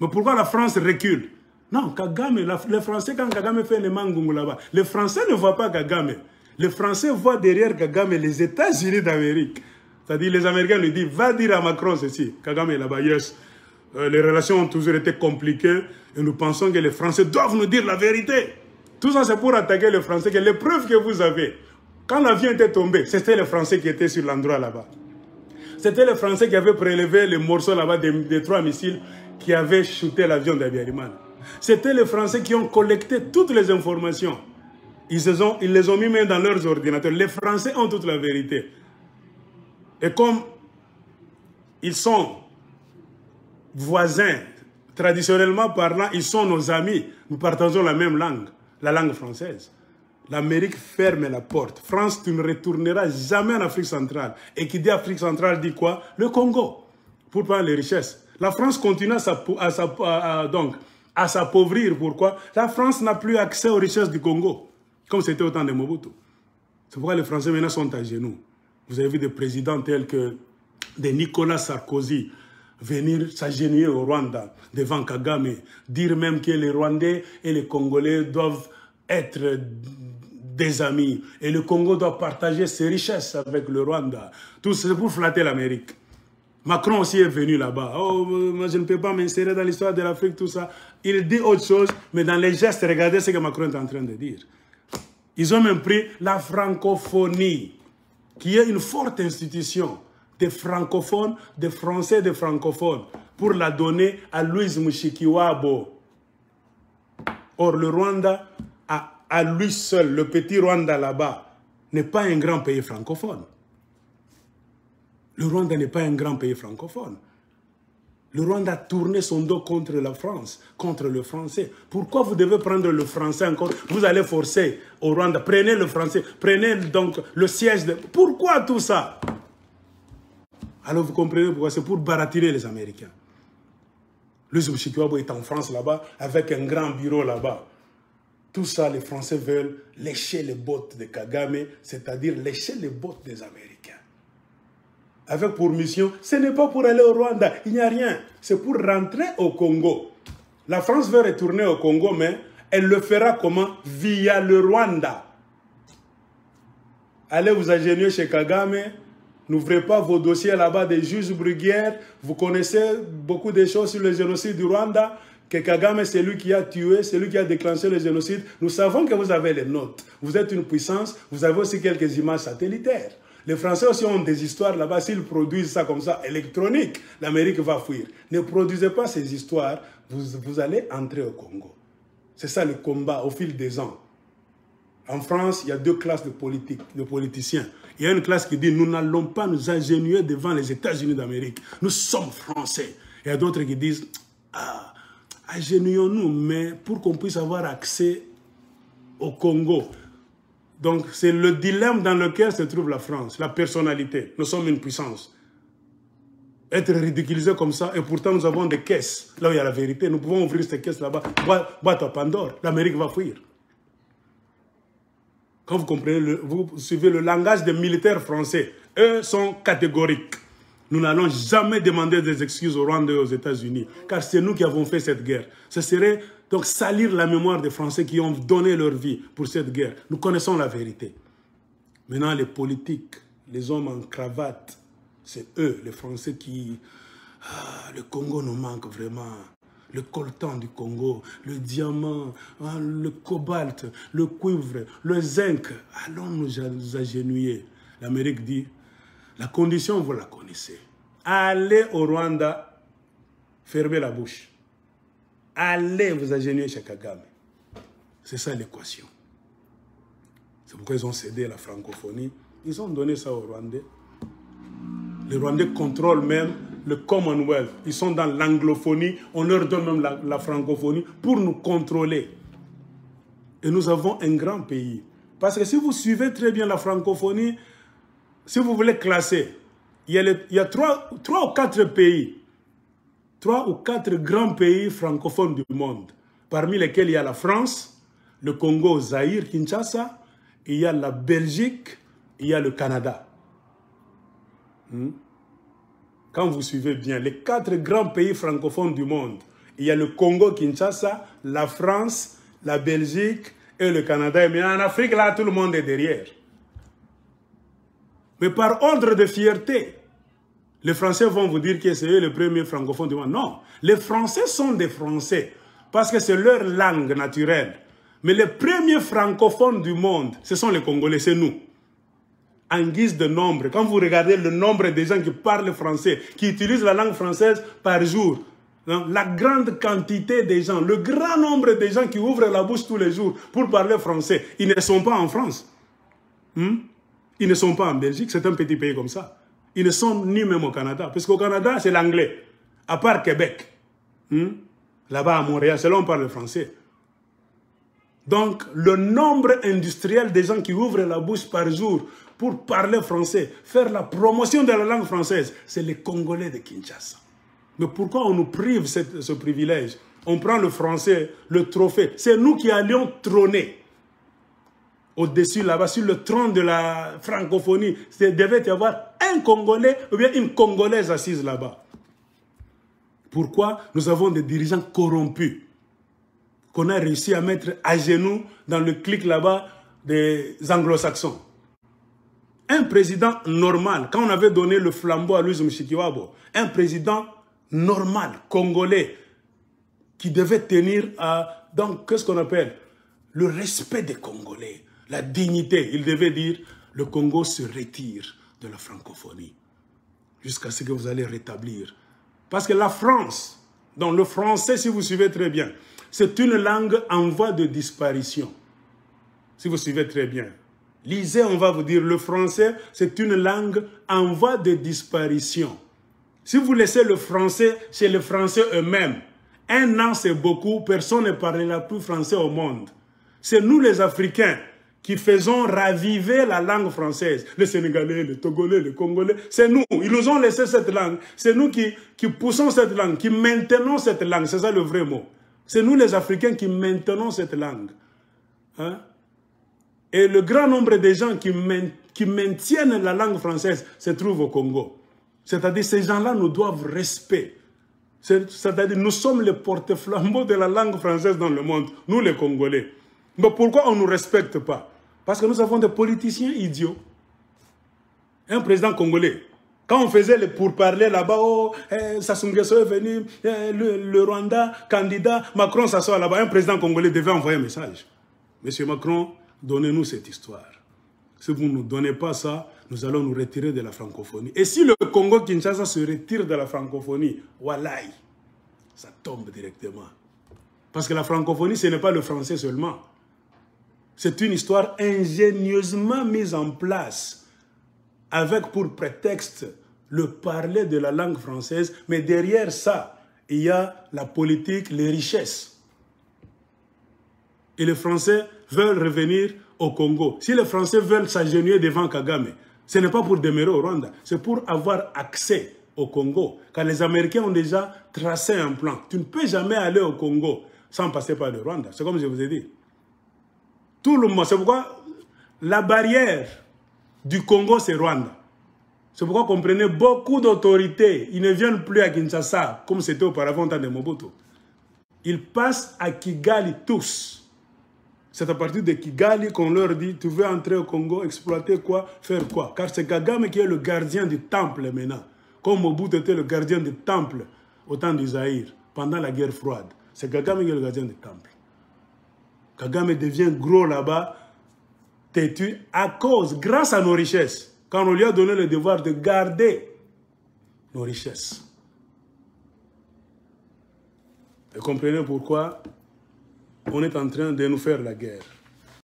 Mais pourquoi la France recule Non, Kagame, les Français, quand Kagame fait les mangungu là-bas, les Français ne voient pas Kagame. Les Français voient derrière Kagame les États-Unis d'Amérique. C'est-à-dire, les Américains lui disent, va dire à Macron ceci. Kagame est là-bas, yes. Euh, les relations ont toujours été compliquées et nous pensons que les Français doivent nous dire la vérité. Tout ça, c'est pour attaquer les Français. Que les preuves que vous avez, quand l'avion était tombé, c'était les Français qui étaient sur l'endroit là-bas. C'était les Français qui avaient prélevé les morceaux là-bas des, trois missiles qui avaient shooté l'avion d'Abiyarimana. C'était les Français qui ont collecté toutes les informations. Ils, se sont, ils les ont mis même dans leurs ordinateurs. Les Français ont toute la vérité. Et comme ils sont voisins, traditionnellement parlant, ils sont nos amis, nous partageons la même langue, la langue française. L'Amérique ferme la porte. France, tu ne retourneras jamais en Afrique centrale. Et qui dit Afrique centrale dit quoi? Le Congo. Pour prendre les richesses. La France continue à, s'appauvrir. Pourquoi? La France n'a plus accès aux richesses du Congo. Comme c'était au temps de Mobutu. C'est pourquoi les Français maintenant sont à genoux. Vous avez vu des présidents tels que des Nicolas Sarkozy venir s'agenouiller au Rwanda devant Kagame, dire même que les Rwandais et les Congolais doivent être des amis. Et le Congo doit partager ses richesses avec le Rwanda. Tout c'est pour flatter l'Amérique. Macron aussi est venu là-bas. Oh, moi je ne peux pas m'insérer dans l'histoire de l'Afrique, tout ça. Il dit autre chose, mais dans les gestes, regardez ce que Macron est en train de dire. Ils ont même pris la francophonie, qui est une forte institution des francophones, des français, des francophones, pour la donner à Louise Mushikiwabo. Or, le Rwanda à lui seul, le petit Rwanda là-bas, n'est pas un grand pays francophone. Le Rwanda n'est pas un grand pays francophone. Le Rwanda a tourné son dos contre la France, contre le français. Pourquoi vous devez prendre le français encore? Vous allez forcer au Rwanda, prenez le français, prenez donc le siège de... Pourquoi tout ça? Alors vous comprenez pourquoi? C'est pour baratiner les Américains. Le Mushikiwabo est en France là-bas, avec un grand bureau là-bas. Tout ça, les Français veulent lécher les bottes de Kagame, c'est-à-dire lécher les bottes des Américains. Avec pour mission, ce n'est pas pour aller au Rwanda, il n'y a rien. C'est pour rentrer au Congo. La France veut retourner au Congo, mais elle le fera comment? Via le Rwanda. Allez vous agenouiller chez Kagame, n'ouvrez pas vos dossiers là-bas des juges bruguières. Vous connaissez beaucoup de choses sur le génocide du Rwanda que Kagame, c'est lui qui a tué, c'est lui qui a déclenché le génocide. Nous savons que vous avez les notes. Vous êtes une puissance, vous avez aussi quelques images satellitaires. Les Français aussi ont des histoires là-bas. S'ils produisent ça comme ça, électronique, l'Amérique va fuir. Ne produisez pas ces histoires, vous, vous allez entrer au Congo. C'est ça le combat au fil des ans. En France, il y a deux classes de, de politiciens. Il y a une classe qui dit, nous n'allons pas nous ingénuer devant les États-Unis d'Amérique. Nous sommes Français. Il y a d'autres qui disent, ah, agenouillons-nous, mais pour qu'on puisse avoir accès au Congo. Donc, c'est le dilemme dans lequel se trouve la France, la personnalité. Nous sommes une puissance. Être ridiculisé comme ça, et pourtant nous avons des caisses, là où il y a la vérité. Nous pouvons ouvrir ces caisses là-bas, boîte à Pandore, l'Amérique va fuir. Quand vous comprenez, vous suivez le langage des militaires français, eux sont catégoriques. Nous n'allons jamais demander des excuses au Rwanda et aux États-Unis, car c'est nous qui avons fait cette guerre. Ce serait donc salir la mémoire des Français qui ont donné leur vie pour cette guerre. Nous connaissons la vérité. Maintenant, les politiques, les hommes en cravate, c'est eux, les Français qui... Ah, le Congo nous manque vraiment. Le coltan du Congo, le diamant, hein, le cobalt, le cuivre, le zinc. Allons nous agenouiller. L'Amérique dit, la condition, vous la connaissez. Allez au Rwanda, fermez la bouche. Allez vous agenouiller chez Kagame. C'est ça l'équation. C'est pourquoi ils ont cédé la francophonie. Ils ont donné ça aux Rwandais. Les Rwandais contrôlent même le Commonwealth. Ils sont dans l'anglophonie. On leur donne même la, francophonie pour nous contrôler. Et nous avons un grand pays. Parce que si vous suivez très bien la francophonie, si vous voulez classer, il y a, trois, trois ou quatre pays, trois ou quatre grands pays francophones du monde, parmi lesquels il y a la France, le Congo, Zaïre, Kinshasa, il y a la Belgique, il y a le Canada. Hmm? Quand vous suivez bien, les quatre grands pays francophones du monde, Il y a le Congo-Kinshasa, la France, la Belgique et le Canada. Mais en Afrique, là, tout le monde est derrière. Mais par ordre de fierté, les Français vont vous dire que c'est eux les premiers francophones du monde. Non, les Français sont des Français parce que c'est leur langue naturelle. Mais les premiers francophones du monde, ce sont les Congolais, c'est nous. En guise de nombre, quand vous regardez le nombre des gens qui parlent français, qui utilisent la langue française par jour, hein, la grande quantité des gens, le grand nombre de gens qui ouvrent la bouche tous les jours pour parler français, ils ne sont pas en France. Hmm? Ils ne sont pas en Belgique, c'est un petit pays comme ça. Ils ne sont ni même au Canada, parce qu'au Canada, c'est l'anglais, à part Québec. Hmm? Là-bas à Montréal, c'est on parle français. Donc, le nombre industriel des gens qui ouvrent la bouche par jour pour parler français, faire la promotion de la langue française, c'est les Congolais de Kinshasa. Mais pourquoi on nous prive ce privilège? On prend le français, le trophée. C'est nous qui allions trôner au-dessus là-bas, sur le trône de la francophonie. Il devait y avoir un Congolais ou bien une Congolaise assise là-bas. Pourquoi Nous avons des dirigeants corrompus qu'on a réussi à mettre à genoux dans le clic là-bas des anglo-saxons. Un président normal, quand on avait donné le flambeau à Louis Mchikiwabo, un président normal, congolais, qui devait tenir à, donc, qu'est-ce qu'on appelle Le respect des Congolais, la dignité. Il devait dire, le Congo se retire de la francophonie jusqu'à ce que vous allez rétablir. Parce que la France, dans le français, si vous suivez très bien, c'est une langue en voie de disparition. Si vous suivez très bien. Lisez, on va vous dire, le français, c'est une langue en voie de disparition. Si vous laissez le français chez les Français eux-mêmes, un an c'est beaucoup, personne ne parlera plus français au monde. C'est nous les Africains qui faisons raviver la langue française. Les Sénégalais, les Togolais, les Congolais, c'est nous. Ils nous ont laissé cette langue. C'est nous qui, poussons cette langue, qui maintenons cette langue. C'est ça le vrai mot. C'est nous les Africains qui maintenons cette langue. Hein? Et le grand nombre de gens qui, qui maintiennent la langue française se trouvent au Congo. C'est-à-dire ces gens-là nous doivent respect. C'est-à-dire nous sommes les porte-flambeaux de la langue française dans le monde, nous les Congolais. Mais pourquoi on ne nous respecte pas? Parce que nous avons des politiciens idiots. Un président congolais, quand on faisait les pourparlers là-bas, oh, eh, est venu, eh, le, Rwanda, candidat, Macron s'assoit là-bas, un président congolais devait envoyer un message. Monsieur Macron, donnez-nous cette histoire. Si vous ne nous donnez pas ça, nous allons nous retirer de la francophonie. Et si le Congo-Kinshasa se retire de la francophonie, voilà, ça tombe directement. Parce que la francophonie, ce n'est pas le français seulement. C'est une histoire ingénieusement mise en place avec pour prétexte le parler de la langue française, mais derrière ça, il y a la politique, les richesses. Et les Français veulent revenir au Congo. Si les Français veulent s'agenouiller devant Kagame, ce n'est pas pour demeurer au Rwanda, c'est pour avoir accès au Congo. Car les Américains ont déjà tracé un plan. Tu ne peux jamais aller au Congo sans passer par le Rwanda. C'est comme je vous ai dit. Tout le monde. C'est pourquoi la barrière du Congo, c'est Rwanda. C'est pourquoi comprenez beaucoup d'autorités, ils ne viennent plus à Kinshasa comme c'était auparavant dans de Mobutu. Ils passent à Kigali tous. C'est à partir de Kigali qu'on leur dit, tu veux entrer au Congo, exploiter quoi, faire quoi. Car c'est Kagame qui est le gardien du temple maintenant. Comme Mobutu était le gardien du temple au temps du Zahir, pendant la guerre froide. C'est Kagame qui est le gardien du temple. Kagame devient gros là-bas, têtu, à cause, grâce à nos richesses. Quand on lui a donné le devoir de garder nos richesses. Vous comprenez pourquoi on est en train de nous faire la guerre.